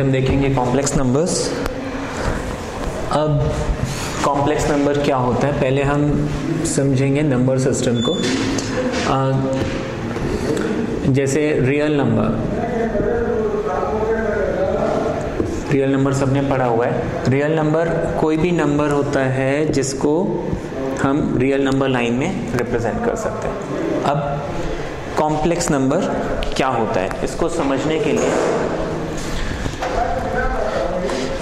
हम देखेंगे complex numbers अब कॉम्प्लेक्स नंबर क्या होता है? पहले हम समझेंगे नंबर सिस्टम को। आ, जैसे रियल नंबर रियल नंबर सबने पढ़ा हुआ है। रियल नंबर कोई भी नंबर होता है जिसको हम रियल नंबर लाइन में रिप्रेजेंट कर सकते हैं। अब कॉम्प्लेक्स नंबर क्या होता है? इसको समझने के लिए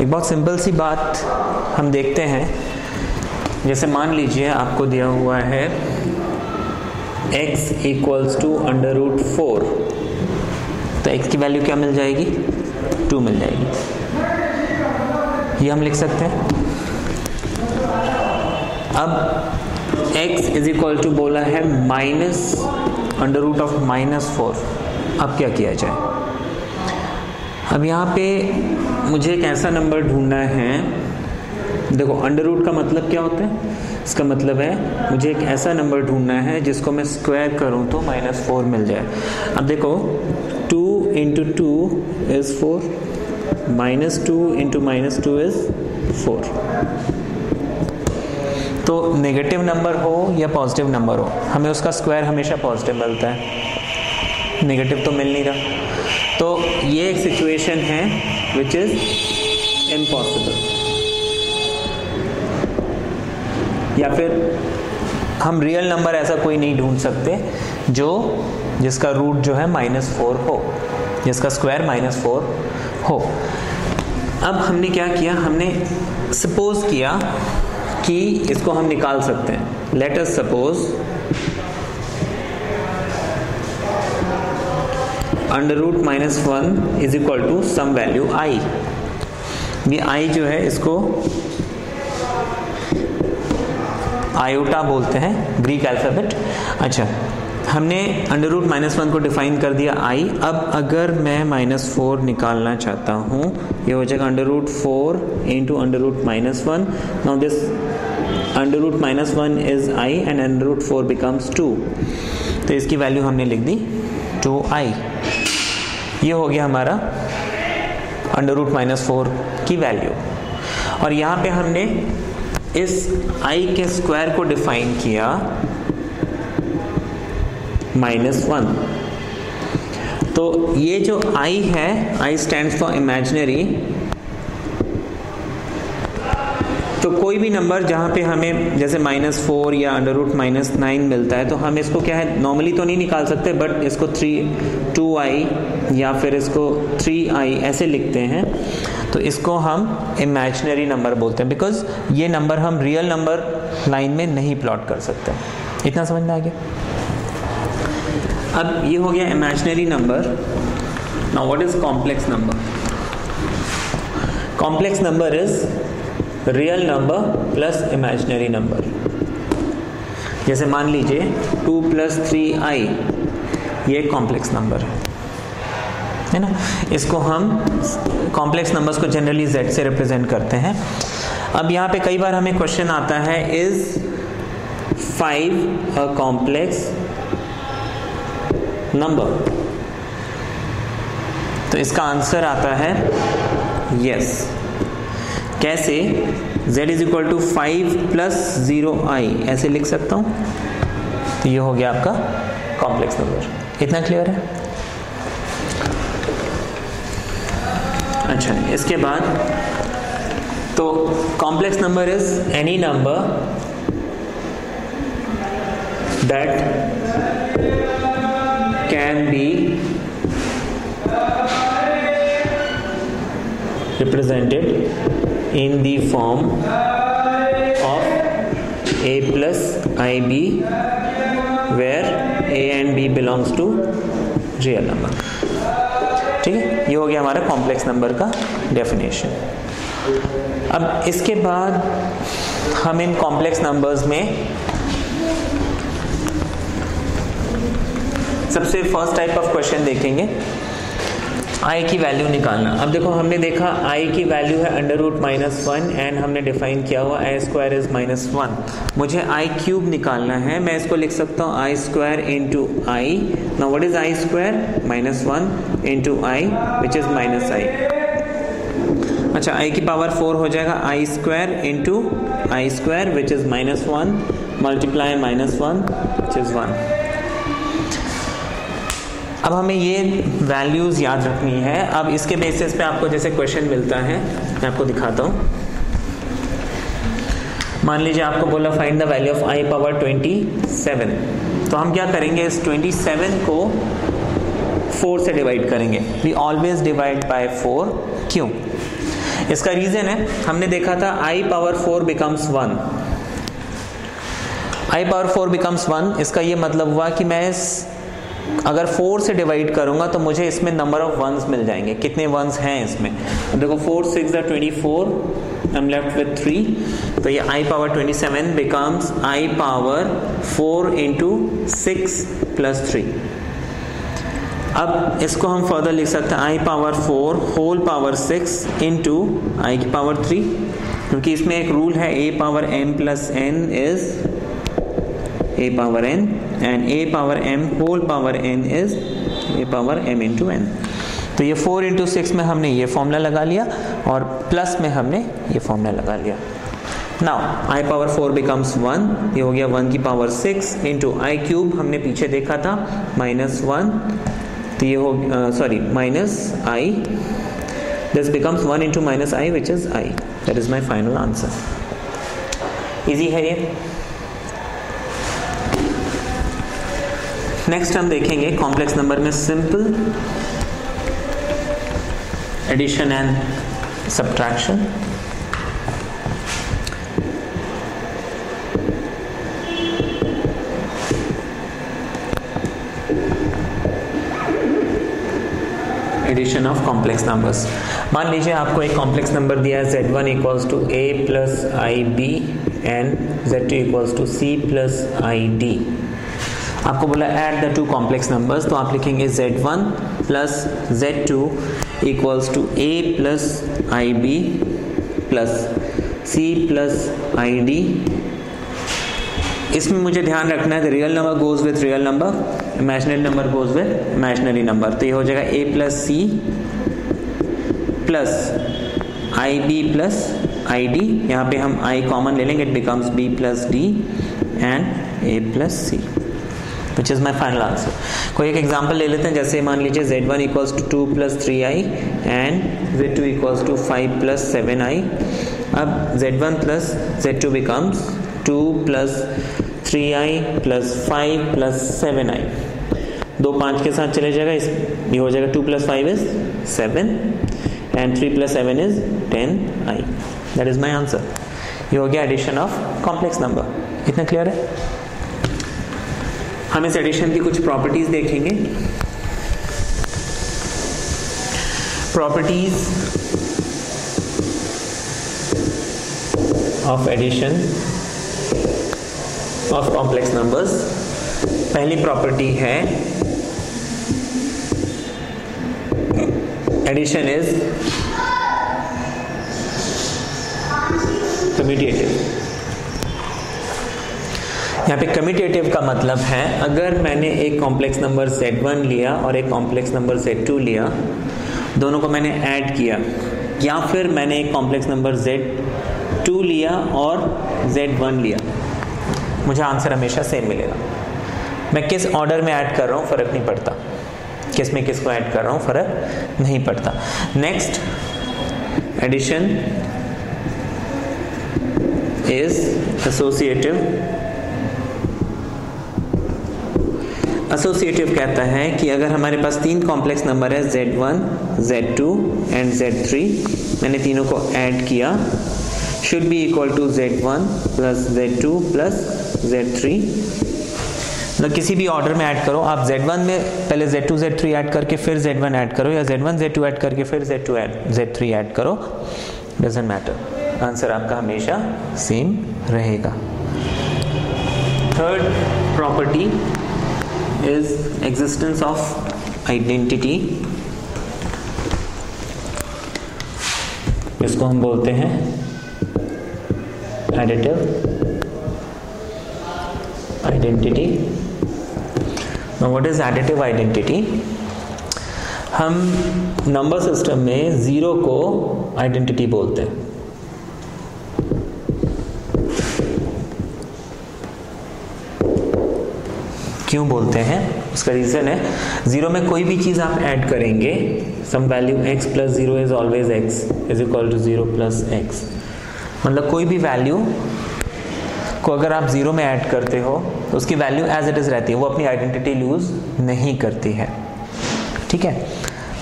एक बहुत सिंपल सी बात हम देखते हैं। जैसे मान लीजिए आपको दिया हुआ है x equals to under root four तो x की वैल्यू क्या मिल जाएगी? टू मिल जाएगी। ये हम लिख सकते हैं। अब x इज़ इक्वल टू बोला है minus under root of minus four अब क्या किया जाए? अब यहाँ पे मुझे एक ऐसा नंबर ढूंढना है। देखो अंडर रूट का मतलब क्या होता है? इसका मतलब है, मुझे एक ऐसा नंबर ढूंढना है जिसको मैं स्क्वायर करूँ तो माइनस फोर मिल जाए। अब देखो two into two is four minus two into minus two is four तो नेगेटिव नंबर हो या पॉजिटिव नंबर हो, हमें उसका स्क्वायर हमेशा पॉजिटिव मिलता है। नेगेटिव तो मिल नहीं रहा। तो ये एक सिचुएशन है विच इज़ इम्पॉसिबल या फिर हम रियल नंबर ऐसा कोई नहीं ढूंढ सकते, जो जिसका रूट जो है माइनस फोर हो, जिसका स्क्वायर माइनस फोर हो। अब हमने क्या किया? हमने सपोज़ किया कि इसको हम निकाल सकते हैं। Let us suppose under root minus one is equal to some value I. ये आई जो है, इसको आयोटा बोलते हैं ग्रीक अल्फ़ाबेट अच्छा हमने अंडर रूट माइनस वन को डिफाइन कर दिया आई। अब अगर मैं माइनस फोर निकालना चाहता हूँ, ये हो जाएगा under root four into under root minus one. Now this under root minus one is I and under root four becomes two तो इसकी वैल्यू हमने लिख दी टू आई। ये हो गया हमारा अंडर रूट माइनस फोर की वैल्यू और यहाँ पे हमने इस i के स्क्वायर को डिफाइन किया माइनस वन तो ये जो i है, i स्टैंड फॉर इमेजनरी तो कोई भी नंबर जहाँ पे हमें जैसे माइनस फोर या अंडर रूट माइनस नाइन मिलता है तो हम इसको क्या है नॉर्मली तो नहीं निकाल सकते बट इसको थ्री टू आई या फिर इसको थ्री आई ऐसे लिखते हैं। तो इसको हम इमेजनरी नंबर बोलते हैं बिकॉज़ ये नंबर हम रियल नंबर लाइन में नहीं प्लॉट कर सकते। इतना समझ में आ गया? अब ये हो गया imaginary number now what is complex number complex number is real number plus imaginary number जैसे मान लीजिए टू प्लस थ्री आई ये कॉम्प्लेक्स नंबर है। है ना? इसको हम कॉम्प्लेक्स नंबर्स को जनरली z से रिप्रेजेंट करते हैं। अब यहाँ पे कई बार हमें क्वेश्चन आता है is five a complex number तो इसका आंसर आता है यस yes. कैसे? Z is equal to five plus zero I ऐसे लिख सकता हूँ? तो ये हो गया आपका कॉम्प्लेक्स नंबर इतना क्लियर है? अच्छा इसके बाद तो complex number is any number that can be represented in the form of a plus ib where a and b belongs to real number. ठीक है? ये हो गया हमारा कॉम्प्लेक्स नंबर का डेफिनेशन अब इसके बाद हम इन कॉम्प्लेक्स नंबर्स में सबसे फ़र्स्ट टाइप ऑफ़ क्वेश्चन देखेंगे. आई की वैल्यू निकालना। अब देखो, हमने देखा आई की वैल्यू है under root minus one and हमने डिफाइन किया हुआ I square is minus one मुझे आई क्यूब निकालना है, मैं इसको लिख सकता हूँ आई स्क्वायर इंटू आई ना what is I square minus one into I which is minus I अच्छा आई की पावर फोर हो जाएगा। I square into I square which is minus one multiply minus one which is one अब हमें ये values याद रखनी है। अब इसके बेसिस पे आपको जैसे क्वेश्चन मिलता है, मैं आपको दिखाता हूँ। मान लीजिए आपको बोला find the value of I power 27 तो हम क्या करेंगे, इस 27 को 4 से डिवाइड करेंगे। वी ऑलवेज डिवाइड बाय 4 क्यों? इसका रीज़न है, हमने देखा था I power 4 becomes 1 I power 4 becomes 1 इसका ये मतलब हुआ कि मैं इस अगर फोर से डिवाइड करूँगा तो मुझे इसमें नंबर ऑफ़ वंस मिल जाएँगे। कितने वंस हैं इसमें? देखो four six twenty four I am left with three तो ये I power twenty seven becomes I power four into six plus three अब इसको हम फर्दर लिख सकते हैं I power four whole power six into I की पावर थ्री क्योंकि इसमें एक रूल है A power M plus N is a power n. and a power m, whole power n is a power m into N तो ये four into six में हमने ये फॉर्मूला लगा लिया और प्लस में हमने ये फॉर्मूला लगा लिया। Now I power four becomes one ये हो गया वन की power six into I cube हमने पीछे देखा था माइनस वन तो ये हो sorry minus I this becomes one into minus I which is I that is my final answer easy है ये? नेक्स्ट हम देखेंगे कॉम्प्लेक्स नंबर में simple addition and subtraction addition of complex numbers मान लीजिए आपको एक कॉम्प्लेक्स नंबर दिया है Z one equals to A plus I B and Z two equals to C plus I D आपको बोला add the two complex numbers तो आप लिखेंगे z1 one plus Z two equals to A plus I B plus C plus I D इसमें मुझे ध्यान रखना है कि real number goes with real number imaginary number goes with imaginary number तो ये हो जाएगा A plus C plus I B plus I D यहाँ पे हम आई कॉमन ले लेंगे it becomes B plus D and A plus C which is my final answer कोई एक एग्ज़ाम्पल ले लेते हैं, जैसे मान लीजिए Z one equals to two plus three I and Z two equals to five plus seven I अब Z one plus Z two becomes two plus three I plus five plus seven I दो पाँच के साथ चले जाएगा, इस ये हो जाएगा two plus five is seven and three plus seven is ten I that is my answer ये हो गया एडिशन ऑफ़ कॉम्प्लेक्स नंबर इतना क्लियर है? हम इस एडिशन की कुछ प्रॉपर्टीज़ देखेंगे। Properties of addition of complex numbers पहली प्रॉपर्टी है। एडिशन इज़ कम्यूटेटिव यहाँ पे कमिटेटिव का मतलब है, अगर मैंने एक कॉम्प्लेक्स नंबर सेट वन लिया और एक कॉम्प्लेक्स नंबर सेट टू लिया, दोनों को मैंने ऐड किया, या फिर मैंने एक कॉम्प्लेक्स नंबर Z2 लिया और Z1 लिया, मुझे आंसर हमेशा सेम मिलेगा। मैं किस ऑर्डर में ऐड कर रहा हूँ, फ़र्क नहीं पड़ता। किसमें किस को ऐड कर रहा हूँ, फ़र्क नहीं पड़ता। Next addition is associative associative कहता है कि अगर हमारे पास तीन कॉम्प्लेक्स नंबर है Z1, Z2 एंड Z3 मैंने तीनों को ऐड किया। Should be equal to Z1 plus Z2 plus Z3 मतलब किसी भी ऑर्डर में ऐड करो। आप Z1 में पहले Z2 Z3 ऐड करके फिर Z1 ऐड करो या Z1 Z2 ऐड करके फिर Z2 ऐड Z3 ऐड करो। डजेंट मैटर आंसर आपका हमेशा सेम रहेगा। Third property is existence of identity इसको हम बोलते हैं additive identity now what is additive identity हम नंबर सिस्टम में ज़ीरो को आइडेंटिटी बोलते हैं क्यों बोलते हैं? उसका रीज़न है ज़ीरो में कोई भी चीज़ आप ऐड करेंगे some value X plus zero is always X is equal to zero plus X मतलब कोई भी वैल्यू को अगर आप ज़ीरो में ऐड करते हो तो उसकी वैल्यू एज इट इज़ रहती है, वो अपनी आइडेंटिटी लूज़ नहीं करती है। ठीक है?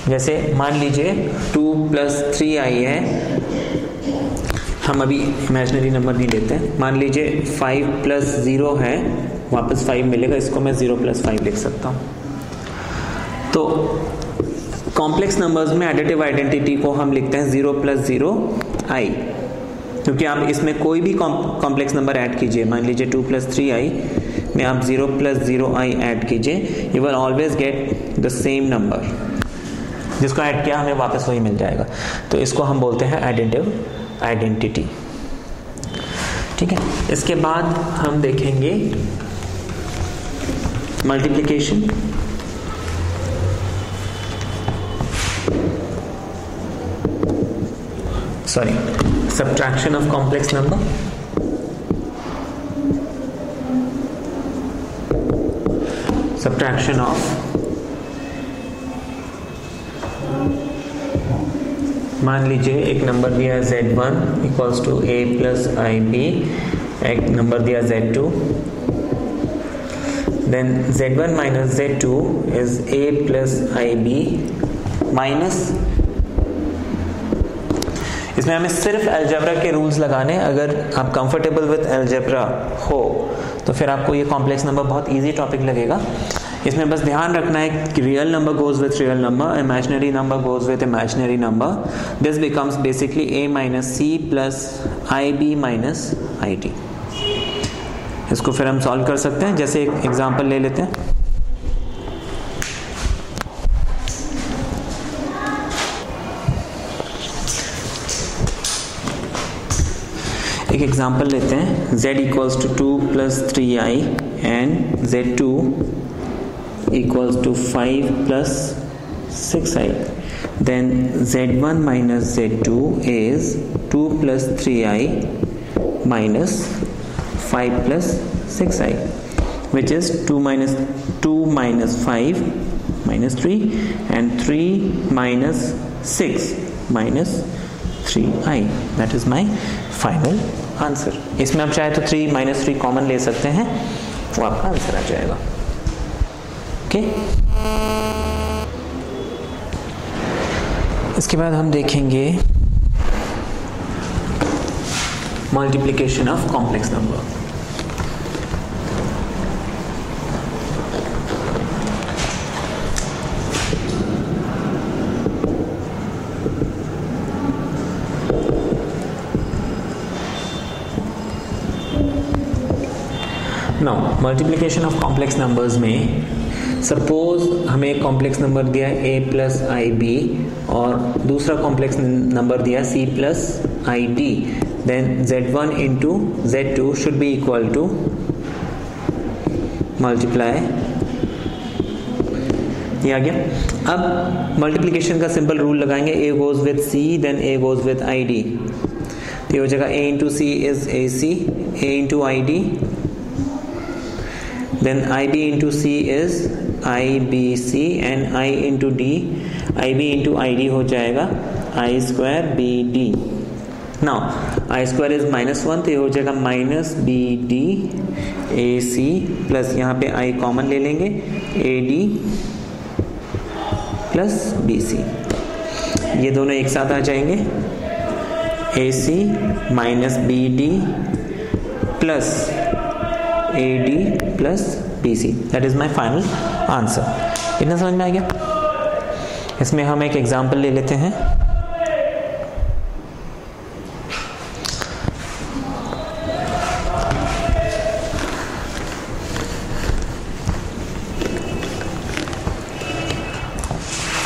जैसे मान लीजिए टू प्लस थ्री आई है, हम अभी इमेजनरी नंबर नहीं लेते। मान लीजिए फाइव प्लस ज़ीरो है वापस फाइव मिलेगा, इसको मैं ज़ीरो प्लस फाइव लिख सकता हूँ। तो कॉम्प्लेक्स नंबर्स में एडिटिव आइडेंटिटी को हम लिखते हैं ज़ीरो प्लस ज़ीरो आई क्योंकि आप इसमें कोई भी कॉम्प्लेक्स नंबर ऐड कीजिए, मान लीजिए टू प्लस थ्री आई में आप zero plus zero I add कीजिए you will always get the same number जिसको ऐड किया, हमें वापस वही मिल जाएगा। तो इसको हम बोलते हैं आइडेंटिव आइडेंटिटी ठीक है? इसके बाद हम देखेंगे multiplication sorry subtraction of complex number subtraction of मान लीजिए एक नंबर दिया z1 equals to A plus I B एक नंबर दिया z2 then z1 minus z2 is a plus ib minus इसमें हमें सिर्फ़ एल्जेब्रा के रूल्स लगाने अगर आप कंफर्टेबल विद एल्जेब्रा हो तो फिर आपको ये कॉम्प्लेक्स नंबर बहुत इजी टॉपिक लगेगा। इसमें बस ध्यान रखना है कि real number goes with real number imaginary number goes with imaginary number this becomes basically A minus C plus I B minus I T इसको फिर हम सॉल्व कर सकते हैं। जैसे एक एग्जांपल ले लेते हैं। एक एग्जांपल लेते हैं। Z equals to two plus three I and z two equals to five plus six I then z1 two z2 is 2 plus 3i minus 5 plus 6i which is 2 minus 2 minus 5 minus 3 and 3 minus 6 minus 3i that is my final answer इसमें आप चाहे तो 3 minus three common ले सकते हैं वो आपका answer आ जाएगा ओके इसके बाद हम देखेंगे multiplication of complex number. Now, multiplication of complex numbers may suppose हमें एक कॉम्प्लेक्स नंबर दिया ए प्लस आई बी और दूसरा कॉम्प्लेक्स नंबर दिया C plus I D then Z one into Z two should be equal to multiply ये आ गया। अब मल्टीप्लिकेशन का सिंपल रूल लगाएँगे। A goes with C then A goes with I D तो ये हो जाएगा A into C is A C A into I D then ib B C is I into D, I B into I D हो जाएगा, I square B D. Now i square is minus one तो ये हो जाएगा minus B D A C plus यहाँ पे आई common ले लेंगे A D plus B C ये दोनों एक साथ आ जाएँगे। A C minus B D plus A D plus B C that is my final answer. इतना समझ में आ गया? इसमें हम एक एग्ज़ाम्पल ले लेते हैं।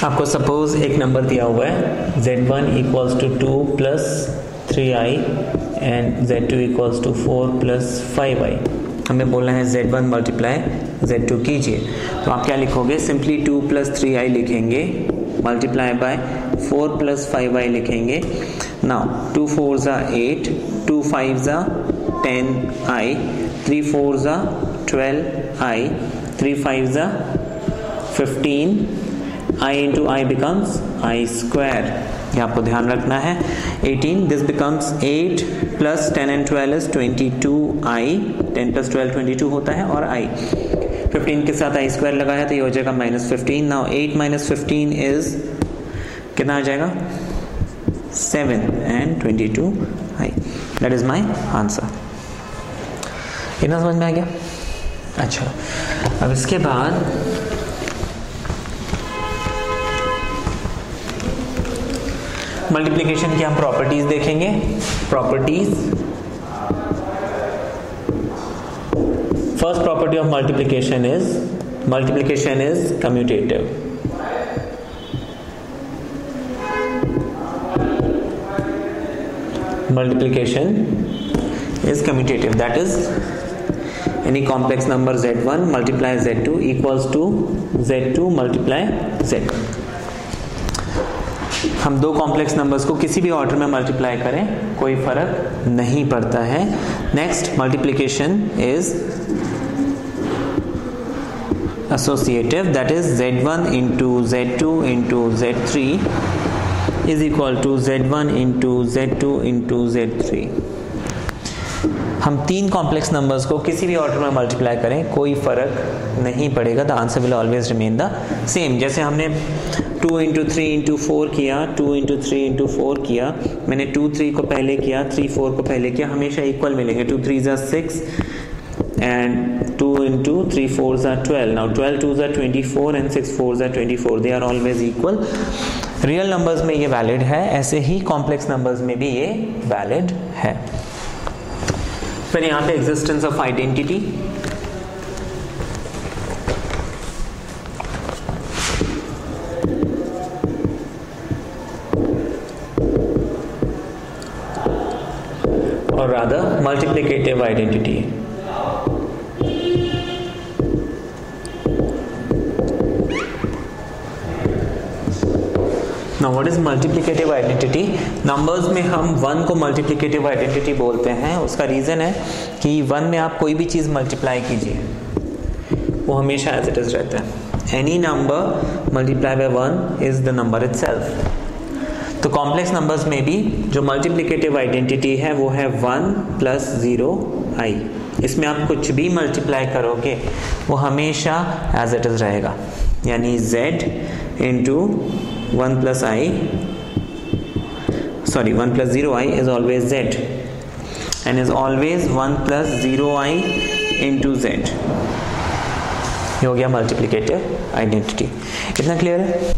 आपको सपोज़ एक नंबर दिया हुआ है। Z1 one equals to two plus three i and z2 two equals to four plus five i हमें बोलना है z1 one multiply Z to कीजिए। तो आप क्या लिखोगे? Simply two plus three i लिखेंगे। Multiply by four plus five i लिखेंगे। नाउ टू फोर ज़ा एट टू फाइव ज़ा टेन आई थ्री फोर ज़ा ट्वेल्व आई थ्री फाइव ज़ा fifteen i into i becomes i square ये आपको ध्यान रखना है। 18 this becomes 8 plus 10 and 12 is 22 i 10 plus 12 22 होता है और आई 15 के साथ आई स्क्वायर लगाया तो ये हो जाएगा minus fifteen now 8 minus fifteen is कितना आ जाएगा? 7 and 22 i that is my answer इतना समझ में आ गया? अच्छा. अब इसके बाद मल्टीप्लिकेशन की हम प्रॉपर्टीज़ देखेंगे. Properties first property of multiplication is multiplication is commutative multiplication is commutative. That is, any complex number z1 multiply z2 equals to z2 multiply z हम दो कॉम्प्लेक्स नंबर्स को किसी भी ऑर्डर में मल्टीप्लाई करें, कोई फ़र्क नहीं पड़ता है। Next multiplication is associative, that is z1 into z2 into z3 is equal to z1 into z2 into z3 हम तीन कॉम्प्लेक्स नंबर्स को किसी भी ऑर्डर में मल्टीप्लाई करें, कोई फ़र्क नहीं पड़ेगा। The answer will always remain the same जैसे हमने two into three into four किया two into three into four किया, मैंने टू थ्री को पहले किया थ्री फोर को पहले किया, हमेशा इक्वल मिलेंगे। टू थ्री ज़ा six and 2 into 3 4s are 12 now 12 2s are 24 and 6 4s are 24 they are always equal real numbers में ये वैलिड है ऐसे ही कॉम्प्लेक्स नंबर्स में भी ये वैलिड है फिर यहाँ पे existence of identity or rather multiplicative identity now What is multiplicative identity numbers में हम वन को मल्टीप्लिकेटिव आइडेंटिटी बोलते हैं। उसका रीज़न है कि वन में आप कोई भी चीज़ मल्टीप्लाई कीजिए। वो हमेशा एज इट इज़ रहता है। Any number multiply by one is the number it तो कॉम्प्लेक्स नंबर्स में भी जो मल्टीप्लिकेटिव आइडेंटिटी है, वो है वन प्लस ज़ीरो आई इसमें आप कुछ भी मल्टीप्लाई करोगे, वो हमेशा एज इट इज़ रहेगा। यानी z into 1 plus i sorry 1 plus 0 i is always z and is always 1 plus 0 i into z ये हो गया मल्टीप्लिकेटिव आइडेंटिटी इतना क्लियर है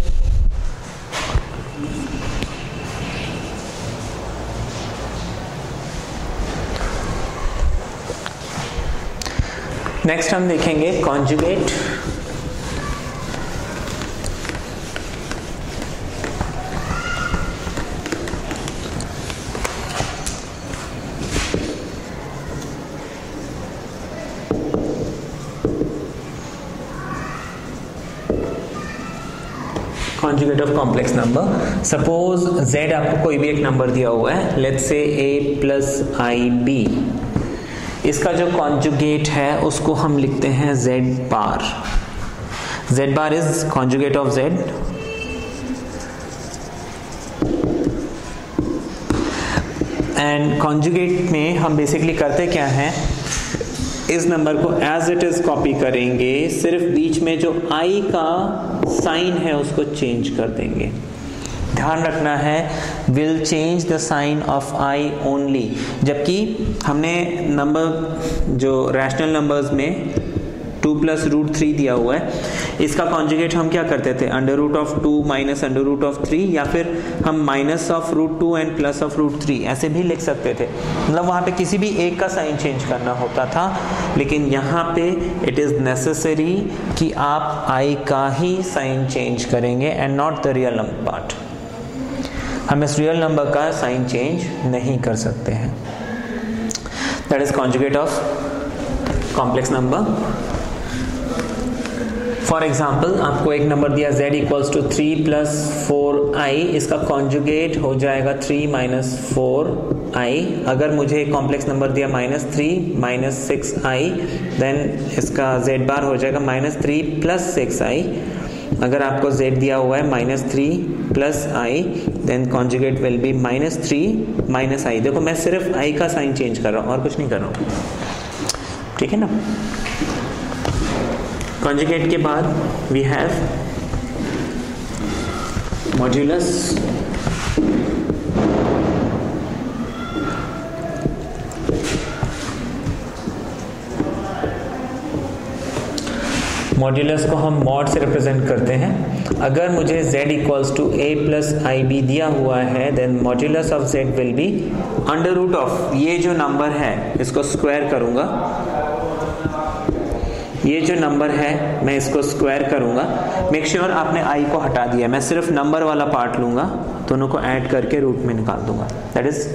नेक्स्ट हम देखेंगे conjugate conjugate of complex number suppose z आपको कोई भी एक नंबर दिया हुआ है let's say a plus I B इसका जो कॉन्जुगेट है, उसको हम लिखते हैं z bar z bar is conjugate of z. And conjugate में हम बेसिकली करते क्या हैं? इस नंबर को एज इट इज़ कॉपी करेंगे, सिर्फ़ बीच में जो आई का साइन है, उसको चेंज कर देंगे। ध्यान रखना है will change the sign of i only जबकि हमने नंबर जो रैशनल नंबर्स में टू प्लस रूट थ्री दिया हुआ है। इसका कॉन्जुगेट हम क्या करते थे? Under root of two minus under root of three या फिर हम minus of root two and plus of root three ऐसे भी लिख सकते थे। मतलब वहाँ पे किसी भी एक का साइन चेंज करना होता था, लेकिन यहाँ पे इट इज़ नेसेसरी कि आप आई का ही साइन चेंज करेंगे and not the real part हम इस रियल नंबर का साइन चेंज नहीं कर सकते हैं। That is conjugate of complex number for example आपको एक नंबर दिया z equals to three plus four i इसका कॉन्जुगेट हो जाएगा थ्री माइनस फोर आई अगर मुझे एक कॉम्प्लेक्स नंबर दिया minus three minus six i then इसका z बार हो जाएगा minus three plus six i अगर आपको z दिया हुआ है minus three plus i then conjugate will be minus three minus i देखो, मैं सिर्फ़ आई का साइन चेंज कर रहा हूँ और कुछ नहीं कर रहा हूँ। ठीक है ना? कॉन्जुगेट के बाद वी हैव मॉड्यूलस मॉड्यूलस को हम मॉड से रिप्रेजेंट करते हैं। अगर मुझे z equals to A plus i B दिया हुआ है then modulus of z will be under root of ये जो नंबर है, इसको स्क्वायर करूँगा। ये जो नंबर है, मैं इसको स्क्वायर करूँगा। मेक श्योर sure आपने आई को हटा दिया। मैं सिर्फ़ नंबर वाला पार्ट लूँगा। दोनों को ऐड करके रूट में निकाल दूँगा। That is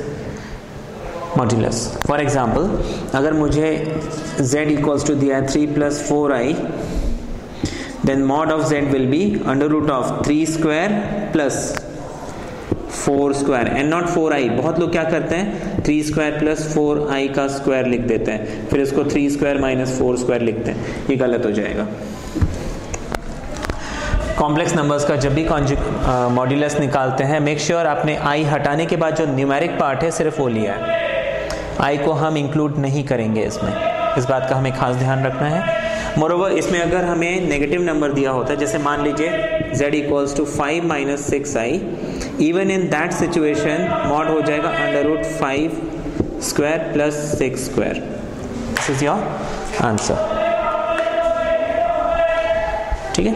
modulus for example अगर मुझे z इक्वल्स टू दिया है three plus four i then mod of z will be under root of 3 square plus 4 square and not 4i बहुत लोग क्या करते हैं? 3 स्क्वायर प्लस 4i का स्क्वायर लिख देते हैं। फिर इसको थ्री स्क्वायर माइनस 4 स्क्वायर लिखते हैं। ये गलत हो जाएगा। कॉम्प्लेक्स नंबर्स का जब भी मॉड्यूलस निकालते हैं मेक श्योर sure आपने आई हटाने के बाद जो न्यूमेरिक पार्ट है, सिर्फ़ वो लिया है। I को हम इंक्लूड नहीं करेंगे इसमें। इस बात का हमें खास ध्यान रखना है। मोरोवर इसमें अगर हमें नेगेटिव नंबर दिया होता है जैसे मान लीजिए, z equals to five minus six i even in that situation mod हो जाएगा under root five square plus six square this is your answer ठीक है?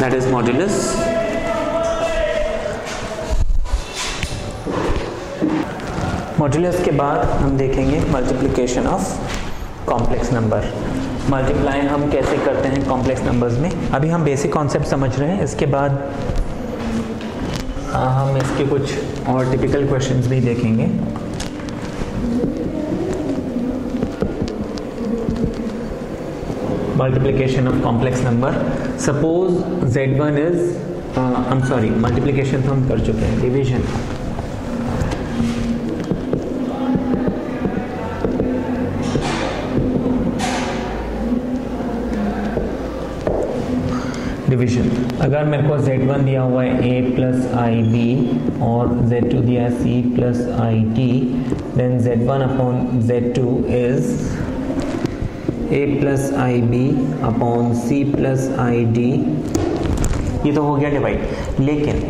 दैट इज़ मॉड्यूलस मॉड्यूलस के बाद हम देखेंगे multiplication of complex number multiply हम कैसे करते हैं कॉम्प्लेक्स नंबर्स में? अभी हम बेसिक कॉन्सेप्ट समझ रहे हैं, इसके बाद हम इसके कुछ और टिपिकल क्वेश्चंस भी देखेंगे। Multiplication of complex number suppose z1 is I am sorry multiplication तो हम कर चुके हैं डिवीज़न अगर मेरे को z1 दिया हुआ है, a प्लस आई बी और z2 दिया है, c plus i T then z1 upon z2 is a plus i B upon C plus i D ये तो हो गया डिवाइड लेकिन,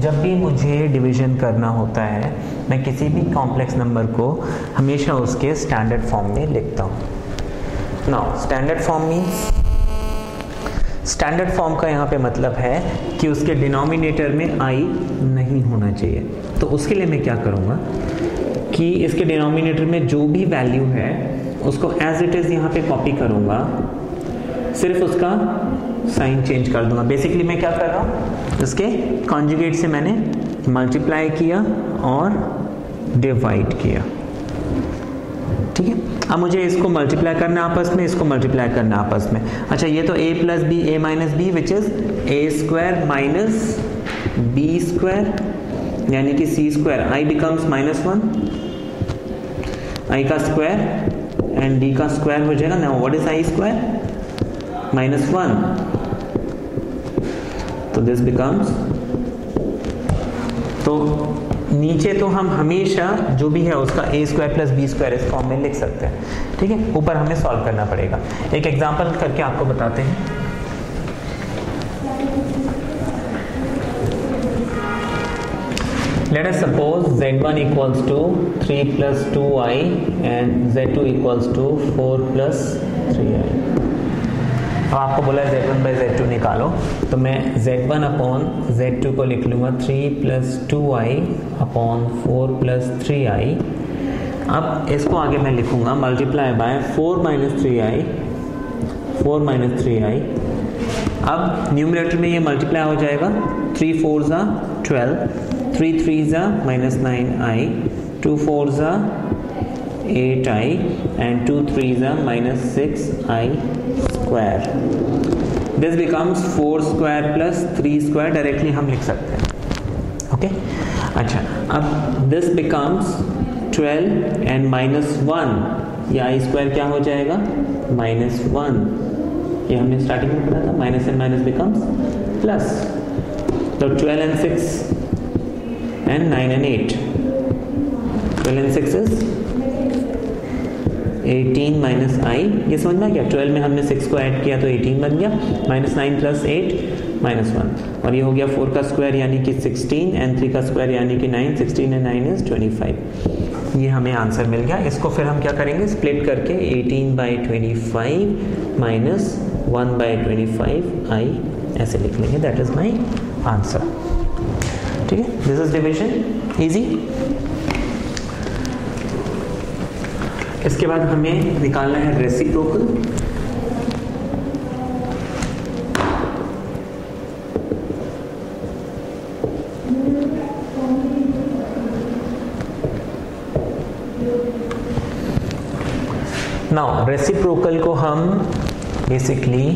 जब भी मुझे डिवीज़न करना होता है, मैं किसी भी कॉम्प्लेक्स नंबर को हमेशा उसके स्टैंडर्ड फॉर्म में लिखता हूँ. Now standard form means standard form का यहाँ पे मतलब है कि उसके डिनोमिनेटर में आई नहीं होना चाहिए। तो उसके लिए मैं क्या करूँगा कि इसके डिनोमिनेटर में जो भी वैल्यू है, उसको एज इट इज़ यहाँ पे कॉपी करूँगा। सिर्फ़ उसका साइन चेंज कर दूँगा। बेसिकली मैं क्या कर रहा हूँ? इसके कॉन्जुगेट से मैंने मल्टीप्लाई किया और डिवाइड किया। अब मुझे इसको मल्टीप्लाई करना आपस में, इसको मल्टीप्लाई करना आपस में। अच्छा ये तो a plus B A minus B which is A square minus B square यानी कि C square i becomes minus one i का स्क्वायर एंड डी का स्क्वायर हो जाएगा। ना what is i square minus one तो दिस बिकम्स तो नीचे तो हम हमेशा जो भी है उसका A square plus B square इस फॉर्म में लिख सकते हैं। ठीक है? ऊपर हमें सॉल्व करना पड़ेगा। एक एग्जांपल करके आपको बताते हैं। Let us suppose z1 equals to 3 plus 2i and z2 equals to 4 plus 3i अब आपको बोला है z1 बाई जेड निकालो। तो मैं z1 वन अपॉन जेड को लिख लूँगा। Three plus two i upon four plus three i अब इसको आगे मैं लिखूँगा। Multiply by four minus three i four minus three i अब न्यूमिनेटर में ये मल्टीप्लाई हो जाएगा। थ्री फोर ज़ा ट्वेल्व थ्री थ्री ज़ा minus nine i two four ज़ा 8i and 2 3s minus six 6i square. This becomes 4 square plus 3 square directly हम लिख सकते हैं। Okay okay? अच्छा अब this becomes 12 and minus 1 या i स्क्वायर क्या हो जाएगा? माइनस वन ये हमने स्टार्टिंग में पढ़ा था minus and minus becomes plus तो 12 and six and nine and 8 12 and six is 18 minus i ये समझ में क्या 12 में हमने सिक्स को ऐड किया तो 18 बन गया। Minus nine plus eight minus one और ये हो गया फोर का स्क्वायर यानी कि 16 एंड थ्री का स्क्वायर यानी कि 9 16 एंड 9 इज़ 25 ये हमें आंसर मिल गया। इसको फिर हम क्या करेंगे? स्प्लिट करके 18 by twenty five minus one by twenty five i ऐसे लिख लेंगे। दैट इज़ माई आंसर ठीक है? दिस इज़ डिविजन इजी इसके बाद हमें निकालना है रेसिप्रोकल नाउ रेसिप्रोकल को हम बेसिकली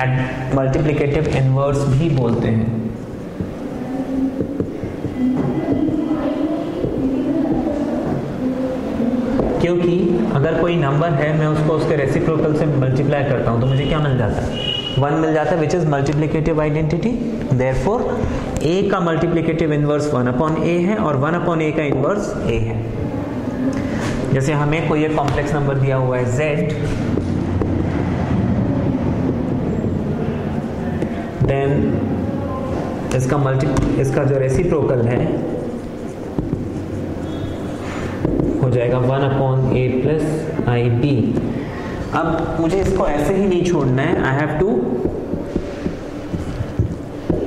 एड मल्टीप्लीकेटिव इनवर्स भी बोलते हैं। क्योंकि अगर कोई नंबर है, मैं उसको उसके रेसिप्रोकल से मल्टीप्लाई करता हूँ तो मुझे क्या मिल जाता है? वन मिल जाता है which is multiplicative identity therefore A का multiplicative inverse one upon A है और वन अपॉन ए का इनवर्स ए है. जैसे हमें कोई एक कॉम्प्लेक्स नंबर दिया हुआ है, z. देन इसका मल्टी इसका जो रेसिप्रोकल है जाएगा one upon A plus i B. अब मुझे इसको ऐसे ही नहीं छोड़ना है। आई हैव टू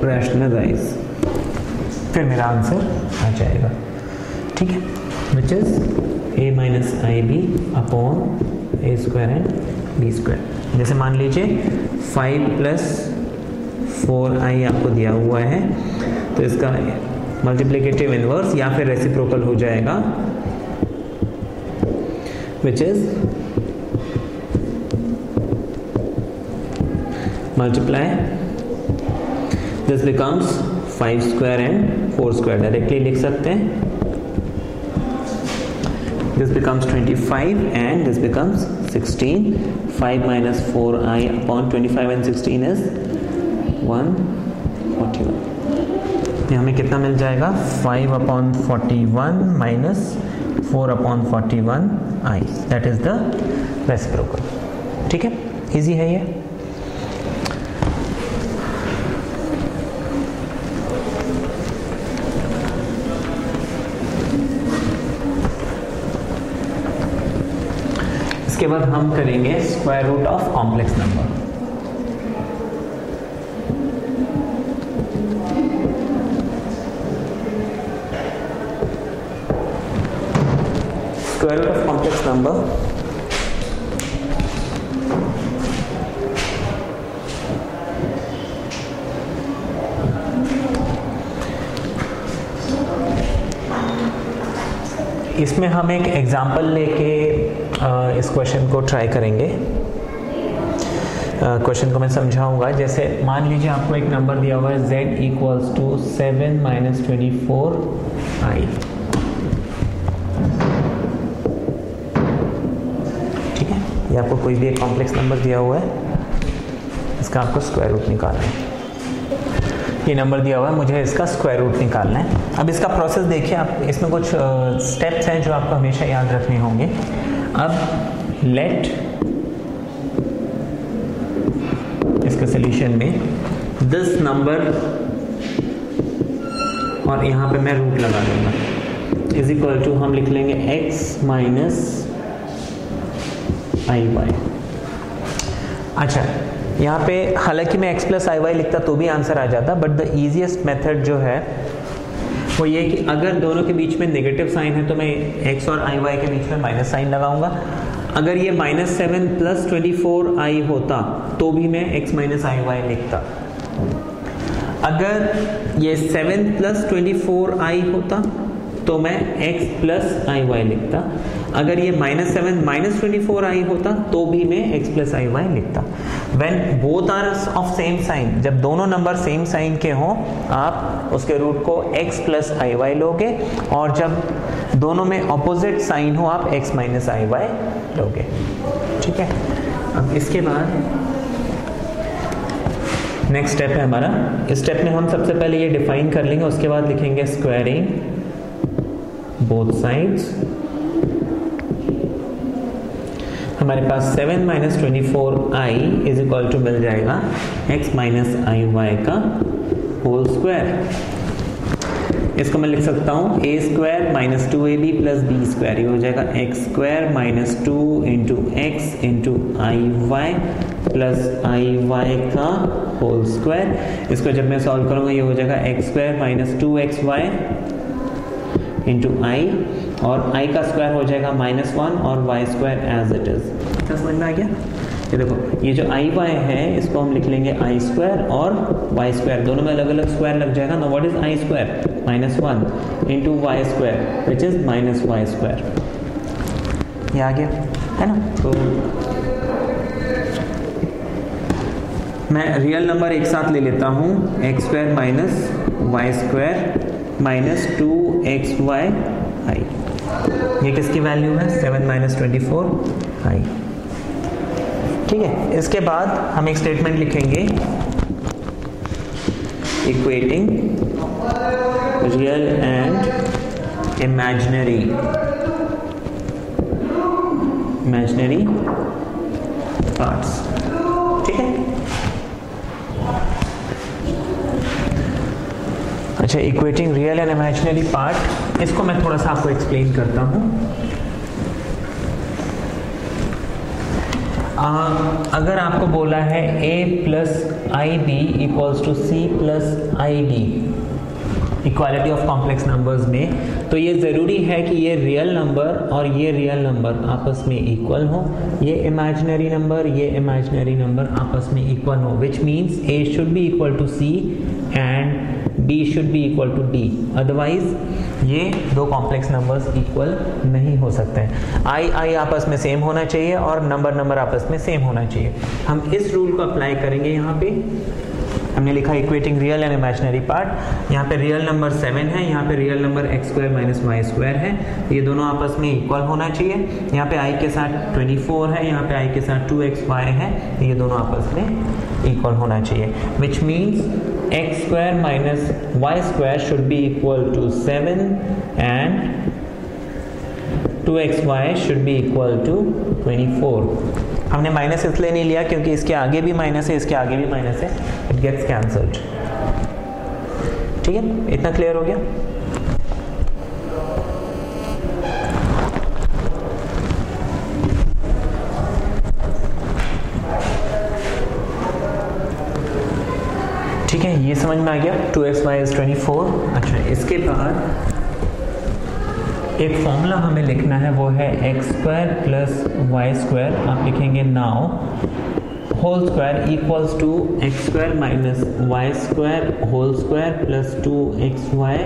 रैशनलाइज फिर मेरा आंसर आ जाएगा। ठीक है? Which is A minus i B upon A square and B square जैसे मान लीजिए फाइव प्लस फोर आई आपको दिया हुआ है तो इसका मल्टीप्लिकेटिव इनवर्स या फिर रेसिप्रोकल हो जाएगा। Which is multiply this becomes 5 square and 4 square directly लिख सकते हैं this becomes 25 and this becomes 16 5 minus 4i upon 25 and 16 is 141 ये हमें कितना मिल जाएगा 5 upon 41 minus 4 upon 41 i that is the reciprocal ठीक है? इजी है ये? इसके बाद हम करेंगे square root of complex number square root of complex number. इसमें हम एक एग्जांपल लेके इस क्वेश्चन को ट्राई करेंगे। क्वेश्चन को मैं समझाऊँगा। जैसे मान लीजिए आपको एक नंबर दिया हुआ है, z equals to seven minus twenty four i ये आपको कोई भी एक कॉम्प्लेक्स नंबर दिया हुआ है, इसका आपको स्क्वायर रूट निकालना है। ये नंबर दिया हुआ है, मुझे इसका स्क्वायर रूट निकालना है। अब इसका प्रोसेस देखिए, आप इसमें कुछ स्टेप्स हैं जो आपको हमेशा याद रखने होंगे। अब लेट इसके सोल्यूशन में दिस नंबर और यहाँ पे मैं रूट लगा दूँगा। इज़ इक्वल टू हम लिख लेंगे x माइनस आई वाई। अच्छा यहाँ पे हालाँकि मैं x प्लस आई वाई लिखता तो भी आंसर आ जाता बट द इजीएस्ट मेथड जो है, वो ये कि अगर दोनों के बीच में नेगेटिव साइन है तो मैं x और आई वाई के बीच में माइनस साइन लगाऊँगा। अगर ये minus seven plus twenty four i होता तो भी मैं x माइनस आई वाई लिखता। अगर ये seven plus twenty four i होता तो मैं x प्लस आई वाई लिखता। अगर ये minus seven minus twenty four i होता तो भी मैं एक्स प्लस आई वाई लिखता। When both are of same sign जब दोनों नंबर सेम साइन के हों, आप उसके रूट को एक्स प्लस आई वाई लोगे, और जब दोनों में ऑपोजिट साइन हो, आप एक्स माइनस आई वाई लोगे। ठीक है? अब इसके बाद नेक्स्ट स्टेप है हमारा। इस स्टेप में हम सबसे पहले ये डिफाइन कर लेंगे, उसके बाद लिखेंगे स्क्वायरिंग बोथ साइड्स हमारे पास 7 minus twenty four i is equal to मिल जाएगा x माइनस आई वाई का होल स्क्वायर इसको मैं लिख सकता हूँ A square minus two A B plus B square ये हो जाएगा X square minus two into X into i Y plus i Y का होल स्क्वायर इसको जब मैं सॉल्व करूँगा, ये हो जाएगा X square minus two X Y into i और आई का स्क्वायर हो जाएगा माइनस वन और Y square as it is क्या समझ में आ गया? ये देखो ये जो आई वाई है इसको हम लिख लेंगे आई स्क्वायर और वाई स्क्वायर दोनों में अलग अलग स्क्वायर लग जाएगा. ना what is i square minus one into Y square which is minus Y square ये आ गया है ना? तो मैं रियल नंबर एक साथ ले लेता हूँ. X square minus Y square minus two X Y ये किसकी वैल्यू है? Seven minus twenty four i ठीक है, इसके बाद हम एक स्टेटमेंट लिखेंगे। Equating real and imaginary imaginary parts ठीक है? अच्छा equating real and imaginary part इसको मैं थोड़ा सा आपको एक्सप्लेन करता हूँ। अगर आपको बोला है a plus i B equals to C plus i D equality of complex numbers में तो ये ज़रूरी है कि ये रियल नंबर और ये रियल नंबर आपस में इक्वल हो। ये इमेजिनरी नंबर ये इमेजिनरी नंबर आपस में इक्वल हो which means A should be equal to C and B should be equal to D otherwise ये दो कॉम्प्लेक्स नंबर्स इक्वल नहीं हो सकते. हैं आई आई आपस में सेम होना चाहिए और नंबर नंबर आपस में सेम होना चाहिए. हम इस रूल को अप्लाई करेंगे यहाँ पे. हमने लिखा equating real and imaginary part यहाँ पे रियल नंबर सेवन है, यहाँ पे real number X square minus Y square है. ये दोनों आपस में इक्वल होना चाहिए. यहाँ पे आई के साथ 24 है, यहाँ पे आई के साथ टू एक्स वाई है. ये दोनों आपस में इक्वल होना चाहिए. Which means x square minus y square should be equal to 7 and 2xy should be equal to 24 हमने माइनस इसलिए नहीं लिया क्योंकि इसके आगे भी माइनस है, इसके आगे भी माइनस है। इट गेट्स कैंसल्ड ठीक है? इतना क्लियर हो गया? ठीक है, ये समझ में आ गया। Two x is twenty four अच्छा इसके बाद एक फॉर्मूला हमें लिखना है, वो है x square plus y square आप लिखेंगे now whole square equals to x square minus y square whole square plus two x y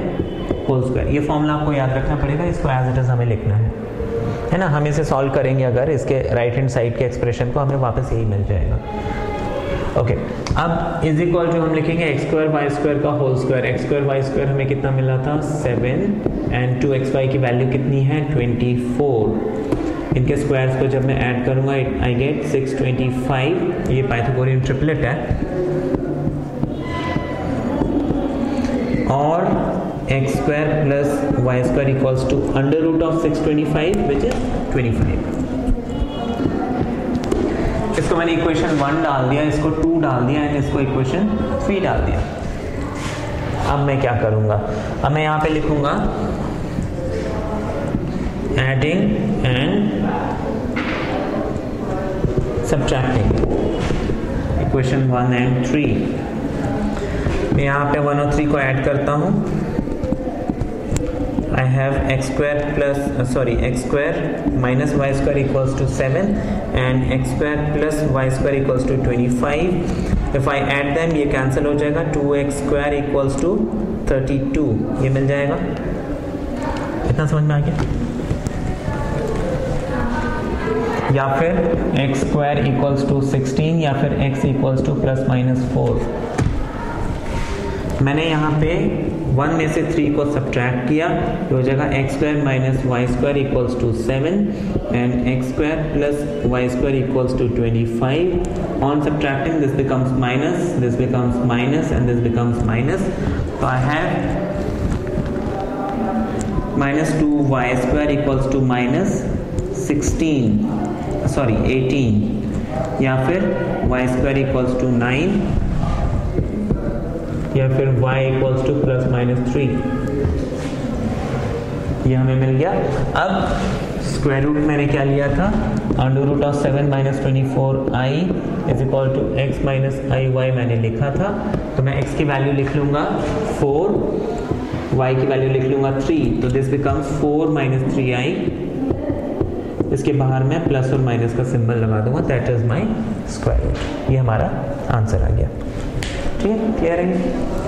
whole square ये फॉर्मूला आपको याद रखना पड़ेगा, इसको एज इट इज़ हमें लिखना है। है ना? हम इसे सॉल्व करेंगे अगर, इसके राइट हैंड साइड के एक्सप्रेशन को हमें वापस यही मिल जाएगा। ओके अब इज़ इक्वल टू हम लिखेंगे एक्स स्क्वायर वाई स्क्वायर का whole square x square y square हमें कितना मिला था? Seven and two x y की वैल्यू कितनी है? ट्वेंटी फोर इनके स्क्वायर्स को जब मैं ऐड करूँगा I get six twenty five ये पाइथागोरियन ट्रिपलेट है। और x square plus y square equals to under root of six twenty five which is twenty five इसको मैंने इक्वेशन वन डाल दिया, इसको टू डाल दिया एंड इसको इक्वेशन थ्री डाल दिया। अब मैं क्या करूँगा? अब मैं यहाँ पे लिखूँगा adding and subtracting equation one and three मैं यहाँ पे वन और थ्री को ऐड करता हूँ। I have x square plus uh, sorry x square minus y square equals to 7 and x square plus y square equals to 25 if I add them ये cancel हो जाएगा 2x square equals to 32 ये मिल जाएगा इतना समझ में आ गया या फिर x square equals to sixteen या फिर x equals to plus minus four मैंने यहाँ पे वन में से थ्री को सब्ट्रैक्ट किया तो हो जाएगा x square minus y square equals to seven and x square plus y square equals to twenty five on subtracting this becomes minus this becomes minus and this becomes minus तो I have minus 2y square equals to minus 16 sorry 18 या फिर y square equals to 9 या फिर y equals to plus minus 3 ये हमें मिल गया। अब square root मैंने क्या लिया था? Under root of seven minus twenty four i is equal to x minus i y मैंने लिखा था। तो मैं x की वैल्यू लिख लूँगा फोर y की वैल्यू लिख लूँगा थ्री तो this becomes four minus three i इसके बाहर मैं प्लस और माइनस का सिंबल लगा दूँगा। दैट इज़ माई स्क्वायर ये हमारा आंसर आ गया। ठीक है क्लियर है